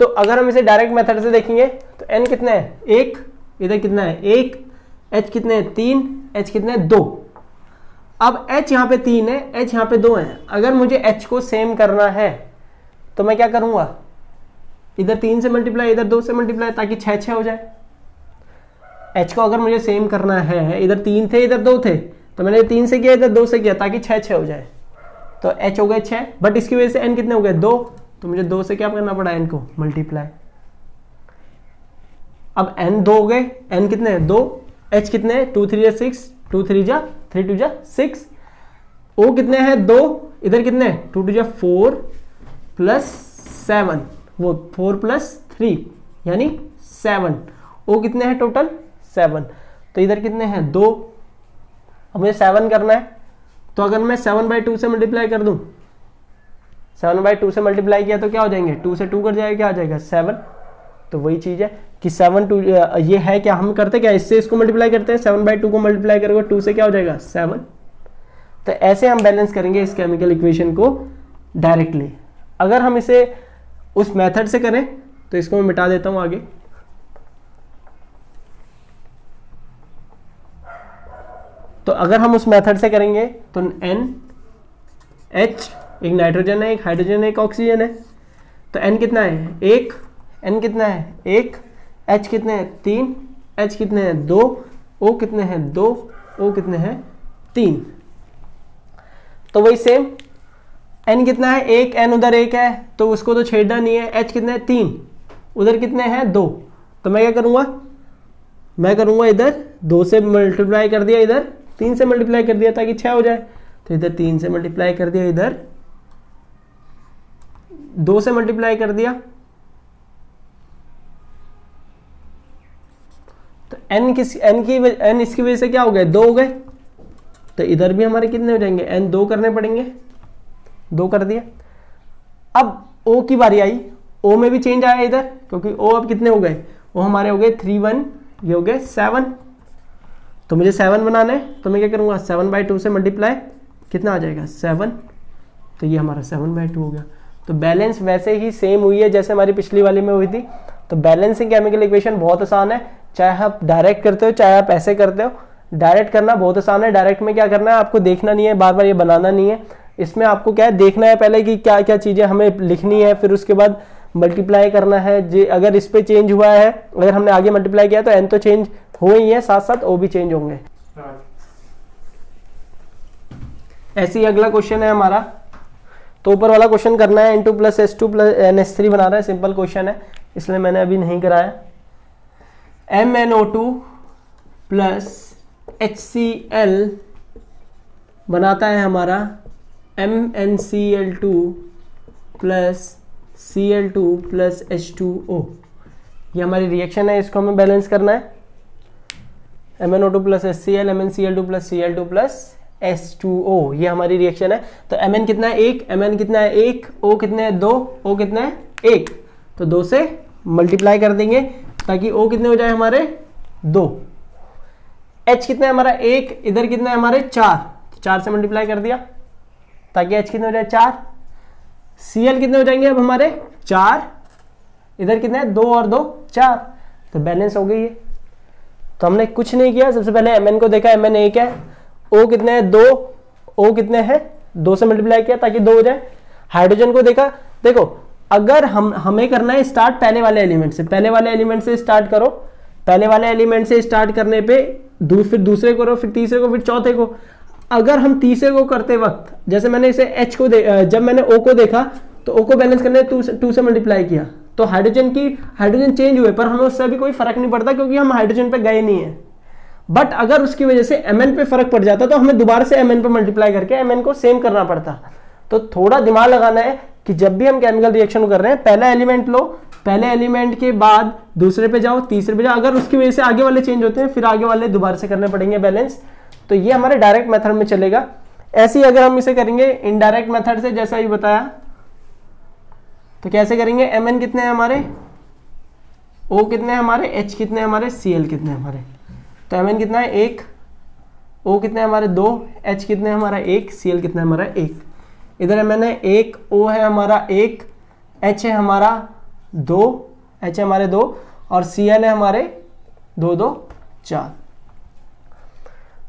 तो अगर हम इसे डायरेक्ट मेथड से देखेंगे तो N कितना है? एक, इधर कितना है? एक, H कितने हैं? तीन, H कितने हैं? दो। अब H यहाँ पे तीन है, H यहाँ पे दो है। अगर मुझे H को सेम करना है तो मैं क्या करूँगा? इधर तीन से मल्टीप्लाई इधर दो से मल्टीप्लाई ताकि छह छह हो जाए। H को अगर मुझे सेम करना है, इधर तीन थे, इधर दो थे तो मैंने तीन से किया इधर दो से किया, ताकि छः छः हो जाए। तो एच हो गए छः बट इसकी वजह से एन कितने हो गए? दो। तो मुझे दो से क्या करना पड़ा एन को? मल्टीप्लाई अब एन दो हो गए। एन कितने हैं? दो। एच कितने हैं? टू थ्री जा सिक्स टू थ्री जा थ्री टू जा सिक्स ओ कितने हैं? दो। इधर कितने टू टू जा फोर प्लस सेवन वो फोर प्लस थ्री यानी सेवन ओ कितने हैं टोटल सेवन तो इधर कितने हैं? दो। अब मुझे सेवन करना है। तो अगर मैं सेवन बाई टू से मल्टीप्लाई कर दूँ सेवन बाई टू से मल्टीप्लाई किया तो क्या हो जाएँगे? टू से टू कर जाएगा, क्या आ जाएगा? सेवन तो वही चीज़ है कि सेवन टू ये है क्या हम करते क्या? इससे इसको मल्टीप्लाई करते हैं सेवन बाई टू को मल्टीप्लाई करोगे टू से क्या हो जाएगा? सेवन तो ऐसे हम बैलेंस करेंगे इस केमिकल इक्वेशन को डायरेक्टली अगर हम इसे उस मेथड से करें तो इसको मैं मिटा देता हूँ आगे। तो अगर हम उस मेथड से करेंगे तो एन एच एक नाइट्रोजन है, एक हाइड्रोजन है, एक ऑक्सीजन है। तो एन कितना है? एक। एन कितना है? एक। एच कितने हैं? तीन। एच कितने हैं? दो। ओ कितने हैं? दो। ओ कितने हैं? तीन। तो वही सेम एन कितना है? एक। एन उधर एक है तो उसको तो छेड़ना नहीं है। एच कितने तीन। उधर कितने हैं? दो। तो मैं क्या करूँगा? मैं करूँगा इधर, दो से मल्टीप्लाई कर दिया इधर। तीन से मल्टीप्लाई कर दिया ताकि छह हो जाए। तो इधर तीन से मल्टीप्लाई कर दिया, इधर दो से मल्टीप्लाई कर दिया। तो एन किस एन की एन इसकी वजह से क्या हो गए? दो हो गए। तो इधर भी हमारे कितने हो जाएँगे? एन दो करने पड़ेंगे। दो कर दिया। अब ओ की बारी आई। ओ में भी चेंज आया इधर, क्योंकि ओ अब कितने हो गए? वो हमारे हो गए थ्री वन ये हो गए सेवन तो मुझे सेवन बनाना है तो मैं क्या करूँगा? सेवन बाई टू से मल्टीप्लाई कितना आ जाएगा? सेवन तो ये हमारा सेवन बाई टू हो गया। तो बैलेंस वैसे ही सेम हुई है जैसे हमारी पिछली वाली में हुई थी। तो बैलेंसिंग केमिकल इक्वेशन बहुत आसान है। चाहे आप डायरेक्ट करते हो, चाहे आप ऐसे करते हो डायरेक्ट करना बहुत आसान है। डायरेक्ट में क्या करना है? आपको देखना नहीं है बार बार ये बनाना नहीं है। इसमें आपको क्या है? देखना है पहले कि क्या क्या चीज़ें हमें लिखनी है, फिर उसके बाद मल्टीप्लाई करना है। जे, अगर इस पर चेंज हुआ है, अगर हमने आगे मल्टीप्लाई किया तो एन तो चेंज हो ही है साथ साथ ओ भी चेंज होंगे। ऐसे ही अगला क्वेश्चन है हमारा। तो ऊपर वाला क्वेश्चन करना है N two plus S two plus N S three बना रहा है सिंपल क्वेश्चन है। इसलिए मैंने अभी नहीं कराया। M N O two plus H C L बनाता है हमारा। M N C L two plus C L two plus H two O ये हमारी रिएक्शन है इसको हमें बैलेंस करना है। M N O two plus S C L M N C L two plus C L two plus S two O ये हमारी reaction है। तो एम एन कितना है? एक। एम एन कितना है? एक। ओ कितना है? दो। ओ कितना है? एक। तो दो से मल्टीप्लाई कर देंगे ताकि ओ कितने हो जाए हमारे? दो। एच कितना है हमारा? एक। इधर कितना है हमारे? चार। तो चार से मल्टीप्लाई कर दिया ताकि एच कितने हो जाए? चार। सी एल कितने हो जाएँगे अब हमारे? चार। इधर कितने हैं? दो और दो। चार। तो बैलेंस हो गई है तो हमने कुछ नहीं किया। सबसे पहले एम को देखा। एम एन एक है। ओ कितने हैं? दो। ओ कितने हैं? दो से मल्टीप्लाई किया ताकि दो हो जाए। हाइड्रोजन को देखा। देखो अगर हम हमें करना है स्टार्ट पहले वाले एलिमेंट से। पहले वाले एलिमेंट से स्टार्ट करो। पहले वाले एलिमेंट से स्टार्ट करने पे दू, फिर दूसरे को करो फिर तीसरे को फिर चौथे को। अगर हम तीसरे को करते वक्त जैसे मैंने इसे एच को जब मैंने ओ को देखा तो ओ को बैलेंस करने टू टू से मल्टीप्लाई किया। तो हाइड्रोजन की हाइड्रोजन चेंज हुए, पर हमें उससे अभी कोई फ़र्क नहीं पड़ता क्योंकि हम हाइड्रोजन पे गए नहीं है। बट अगर उसकी वजह से एमएन पे फ़र्क पड़ जाता तो हमें दोबारा से एम पे मल्टीप्लाई करके एमएन को सेम करना पड़ता। तो थोड़ा दिमाग लगाना है कि जब भी हम केमिकल रिएक्शन कर रहे हैं, पहला एलिमेंट लो, पहले एलिमेंट के बाद दूसरे पे जाओ, तीसरे पे जाओ। अगर उसकी वजह से आगे वाले चेंज होते हैं, फिर आगे वाले दोबारा से करने पड़ेंगे बैलेंस तो ये हमारे डायरेक्ट मेथड में चलेगा। ऐसे ही अगर हम इसे करेंगे इनडायरेक्ट मेथड से, जैसा ही बताया तो कैसे करेंगे? एम एन कितने हैं हमारे? ओ कितने हमारे? एच कितने हमारे? सी एल कितने हमारे? तो एम एन कितना है? एक। ओ कितने हमारे? दो। एच कितने हमारा? एक। सी एल कितना हमारा? एक। इधर एम एन है एक ओ है हमारा एक एच है हमारा दो एच है हमारे दो, और सी एल है हमारे दो दो, चार।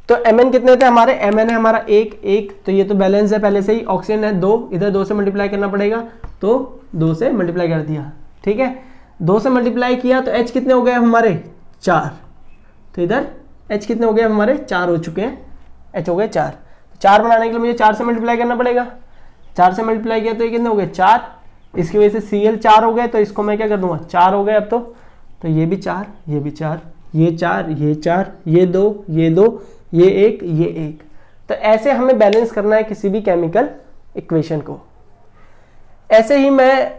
तो एम एन कितने थे हमारे? एम एन है हमारा एक एक। तो ये तो बैलेंस है, पहले से ही। ऑक्सीजन है दो। इधर दो से मल्टीप्लाई करना पड़ेगा। तो दो से मल्टीप्लाई कर दिया, ठीक है? दो से मल्टीप्लाई किया तो एच कितने हो गए हमारे? चार। तो इधर एच कितने हो गए हमारे? चार हो चुके हैं। एच हो गए चार। तो चार बनाने के लिए मुझे चार से मल्टीप्लाई करना पड़ेगा। चार से मल्टीप्लाई किया तो ये कितने हो गए? चार। इसकी वजह से सी एल चार हो गए तो इसको मैं क्या कर दूँगा? चार हो गए अब तो। तो ये भी चार, ये भी चार, ये चार ये चार, ये दो ये दो, ये एक ये एक। तो ऐसे हमें बैलेंस करना है किसी भी केमिकल इक्वेशन को। ऐसे ही मैं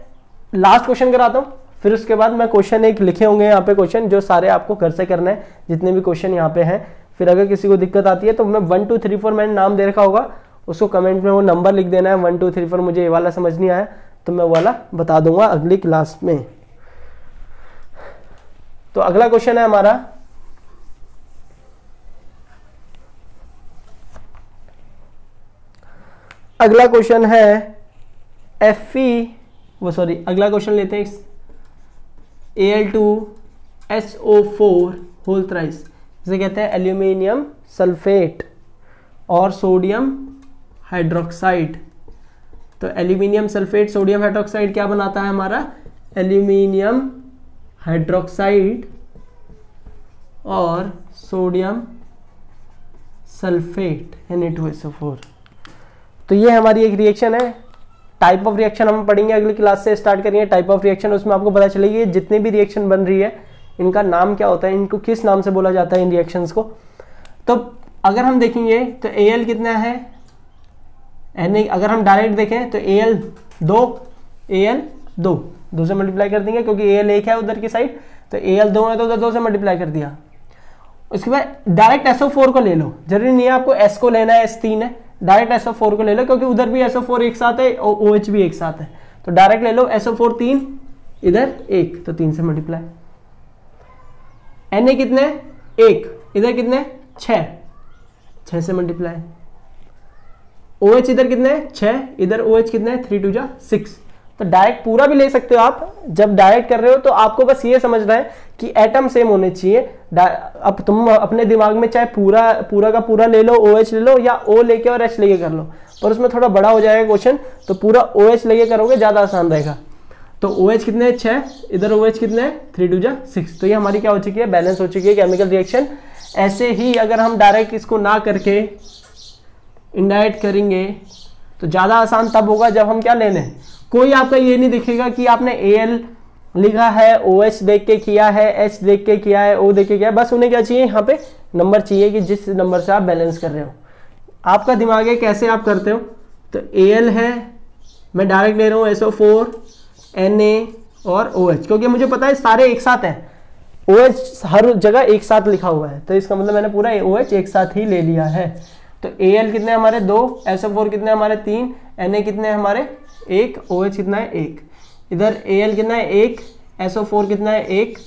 लास्ट क्वेश्चन कराता हूँ। फिर उसके बाद मैं क्वेश्चन एक लिखे होंगे यहाँ पे क्वेश्चन जो सारे आपको घर से करना है, जितने भी क्वेश्चन यहाँ पे हैं। फिर अगर किसी को दिक्कत आती है तो मैं वन टू थ्री फोर मैंने नाम दे रखा होगा। उसको कमेंट में वो नंबर लिख देना है। वन टू थ्री फोर मुझे ये वाला समझ नहीं आया तो मैं वाला बता दूँगा अगली क्लास में। तो अगला क्वेश्चन है हमारा। अगला क्वेश्चन है एफ़ ई वो सॉरी अगला क्वेश्चन लेते हैं A L two S O four whole thrice इसे कहते हैं एल्यूमिनियम सल्फेट और सोडियम हाइड्रोक्साइड तो एल्यूमिनियम सल्फेट सोडियम हाइड्रोक्साइड क्या बनाता है हमारा? एल्यूमिनियम हाइड्रोक्साइड और sodium sulphate N A two S O four तो ये हमारी एक रिएक्शन है। टाइप ऑफ़ रिएक्शन हम पढ़ेंगे, अगली क्लास से स्टार्ट करेंगे टाइप ऑफ़ रिएक्शन उसमें आपको पता चलेगी जितने भी रिएक्शन बन रही है, इनका नाम क्या होता है, इनको किस नाम से बोला जाता है इन रिएक्शंस को। तो अगर हम देखेंगे तो ए कितना है? अगर हम डायरेक्ट देखें तो ए एल दो ए दो दो से मल्टीप्लाई कर देंगे, क्योंकि ए एल एक है उधर की साइड तो ए एल दो है तो उधर दो से मल्टीप्लाई कर दिया। उसके बाद डायरेक्ट एसओ फोर को ले लो, ज़रूरी नहीं है आपको एस को लेना है एस तीन है। डायरेक्ट एसओ फोर को ले लो, क्योंकि उधर भी एसओ फोर एक साथ है और ओ एच भी एक साथ है। तो डायरेक्ट ले लो एसओ फोर तीन, इधर एक तो तीन से मल्टीप्लाई एन ए कितने? एक। इधर कितने? छ छ से मल्टीप्लाई ओ एच इधर कितने? छ इधर ओ एच कितने? थ्री टू जा सिक्स तो डायरेक्ट पूरा भी ले सकते हो आप। जब डायरेक्ट कर रहे हो तो आपको बस ये समझना है कि एटम सेम होने चाहिए। अब तुम अपने दिमाग में चाहे पूरा पूरा का पूरा ले लो ओ OH ले लो या ओ लेके और एच लेके कर लो। पर उसमें थोड़ा बड़ा हो जाएगा क्वेश्चन तो पूरा ओ OH लेके करोगे, ज़्यादा आसान रहेगा। तो ओ OH कितने छह इधर ओ OH कितने थ्री टू जा सिक्स तो ये हमारी क्या हो चुकी है? बैलेंस हो चुकी है केमिकल रिएक्शन ऐसे ही अगर हम डायरेक्ट इसको ना करके इनडायरेक्ट करेंगे तो ज़्यादा आसान तब होगा जब हम क्या लेने कोई आपका ये नहीं दिखेगा कि आपने ए एल लिखा है ओ एच देख के किया है एच देख के किया है ओ देख के किया है। बस उन्हें क्या चाहिए? यहाँ पे नंबर चाहिए कि जिस नंबर से आप बैलेंस कर रहे हो। आपका दिमाग है कैसे आप करते हो? तो ए एल है, मैं डायरेक्ट ले रहा हूँ S O four N A और ओ एच क्योंकि मुझे पता है सारे एक साथ हैं। ओ एच हर जगह एक साथ लिखा हुआ है। तो इसका मतलब मैंने पूरा ओ एच एक साथ ही ले लिया है। तो ए एल कितने हमारे? दो एस ओ फोर कितने हमारे? तीन एन ए कितने हमारे? एक ओ OH कितना है? एक। इधर ए एल कितना है? एक। फोर कितना है? एक।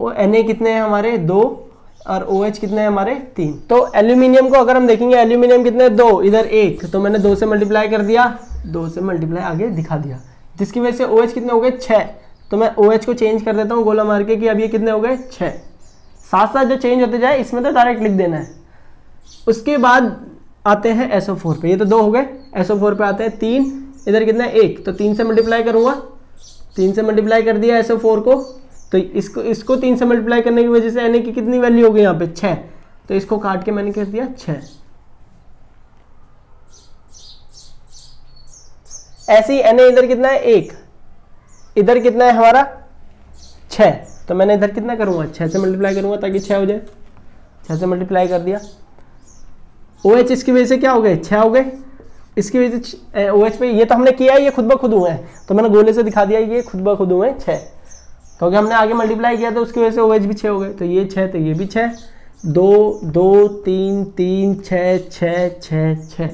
और एन कितने हैं हमारे? दो। और ओ OH कितने हैं हमारे? तीन। तो एल्यूमिनियम को अगर हम देखेंगे एल्यूमिनियम कितने दो। इधर एक। तो मैंने दो से मल्टीप्लाई कर दिया। दो से मल्टीप्लाई आगे दिखा दिया। जिसकी वजह से ओ OH कितने हो गए? छः तो मैं ओ OH को चेंज कर देता हूँ गोला मार के कि अब ये कितने हो गए? छः साथ साथ जो चेंज होते जाए, इसमें तो डायरेक्ट लिख देना है। उसके बाद आते हैं एसओ फोर पे। ये तो दो हो गए। एसओ फोर पे आते हैं तीन। इधर कितना है? एक। तो तीन से मल्टीप्लाई करूँगा। तीन से मल्टीप्लाई कर दिया ऐसे फोर को। तो इसको इसको तीन से मल्टीप्लाई करने की वजह से एन की कितनी वैल्यू हो गई यहाँ पे? छः तो इसको काट के मैंने कर दिया? छः ऐसे ही एन इधर कितना है? एक। इधर कितना है हमारा? छ तो मैंने इधर कितना करूँगा? छह से मल्टीप्लाई करूँगा ताकि छह हो जाए। छह से मल्टीप्लाई कर दिया। ओ एच इसकी वजह से क्या हो गए? छह हो गए। इसकी वजह से ओ एच पे ये तो हमने किया है, ये खुद ब खुद हुए हैं। तो मैंने गोले से दिखा दिया ये खुद ब खुद हुए हैं छः क्योंकि हमने आगे मल्टीप्लाई किया तो उसकी वजह से ओ एच भी छः हो गए। तो ये छः तो ये भी छः दो दो, तीन तीन छः छः छः छः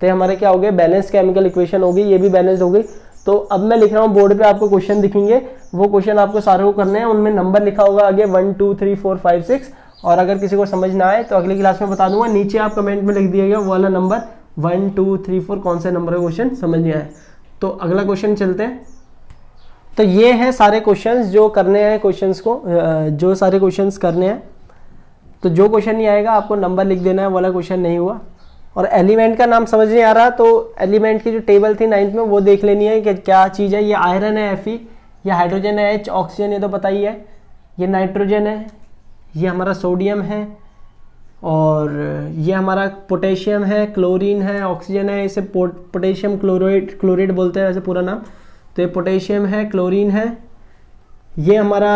तो हमारे क्या हो गए? बैलेंस केमिकल इक्वेशन हो गई, ये भी बैलेंस हो गई। तो अब मैं लिख रहा हूँ बोर्ड पे आपको क्वेश्चन दिखेंगे। वो क्वेश्चन आपको सारे को करने हैं, उनमें नंबर लिखा होगा आगे one two three four five six और अगर किसी को समझ ना आए तो अगली क्लास में बता दूँगा। नीचे आप कमेंट में लिख दिएगा वाला number one two three four कौन से नंबर का क्वेश्चन समझ नहीं आए तो अगला क्वेश्चन चलते हैं। तो ये है सारे क्वेश्चंस जो करने हैं क्वेश्चंस को जो सारे क्वेश्चंस करने हैं। तो जो क्वेश्चन नहीं आएगा, आपको नंबर लिख देना है, वाला क्वेश्चन नहीं हुआ। और एलिमेंट का नाम समझ नहीं आ रहा तो एलिमेंट की जो टेबल थी नाइन्थ में, वो देख लेनी है कि क्या चीज़ है। ये आयरन है एफ़ ये हाइड्रोजन है एच ऑक्सीजन ये तो पता ही है। ये नाइट्रोजन है, ये हमारा सोडियम है। और ये हमारा पोटेशियम है, क्लोरीन है, ऑक्सीजन है, इसे पोटेशियम क्लोराइड क्लोराइड बोलते हैं वैसे पूरा नाम। तो ये पोटेशियम है, क्लोरीन है, ये हमारा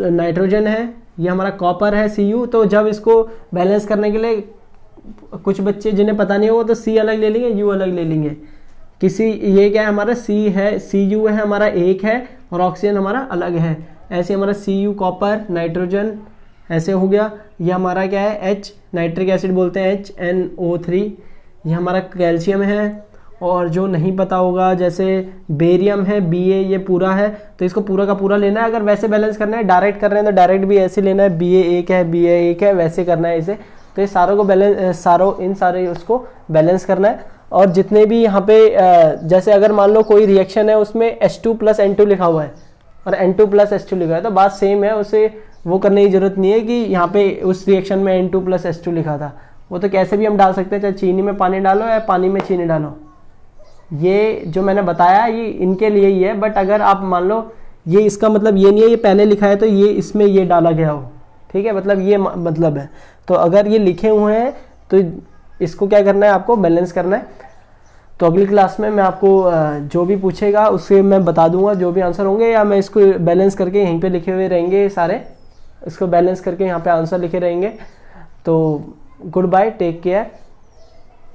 नाइट्रोजन है, ये हमारा कॉपर है सी यू तो जब इसको बैलेंस करने के लिए कुछ बच्चे जिन्हें पता नहीं होगा तो सी अलग ले लेंगे यू अलग ले लेंगे। किसी, ये क्या है हमारा? सी है सी यू है हमारा एक है, और ऑक्सीजन हमारा अलग है। ऐसे हमारा सी यू कॉपर, नाइट्रोजन ऐसे हो गया। ये हमारा क्या है? एच नाइट्रिक एसिड बोलते हैं एच एन ओ थ्री ये हमारा कैल्शियम है और जो नहीं पता होगा, जैसे बेरियम है बी ए ये पूरा है तो इसको पूरा का पूरा लेना है। अगर वैसे बैलेंस करना है डायरेक्ट कर रहे हैं तो डायरेक्ट भी ऐसे लेना है बी ए एक है बी ए एक है, वैसे करना है इसे। तो ये सारों को बैलेंस सारों, इन सारे उसको बैलेंस करना है। और जितने भी यहाँ पे जैसे अगर मान लो कोई रिएक्शन है, उसमें H two plus N two लिखा हुआ है। और N two plus H two लिखा है तो बात सेम है, उसे वो करने की ज़रूरत नहीं है कि यहाँ पे उस रिएक्शन में N two plus H two लिखा था। वो तो कैसे भी हम डाल सकते हैं, चाहे चीनी में पानी डालो या पानी में चीनी डालो। ये जो मैंने बताया, ये इनके लिए ही है बट अगर आप मान लो, ये इसका मतलब ये नहीं है, ये पहले लिखा है तो ये इसमें ये डाला गया हो। ठीक है? मतलब ये मतलब है। तो अगर ये लिखे हुए हैं तो इसको क्या करना है आपको? बैलेंस करना है। तो अगली क्लास में मैं आपको जो भी पूछेगा, उससे मैं बता दूँगा, जो भी आंसर होंगे, या मैं इसको बैलेंस करके यहीं पे लिखे हुए रहेंगे सारे। इसको बैलेंस करके यहाँ पे आंसर लिखे रहेंगे। तो गुड बाय टेक केयर।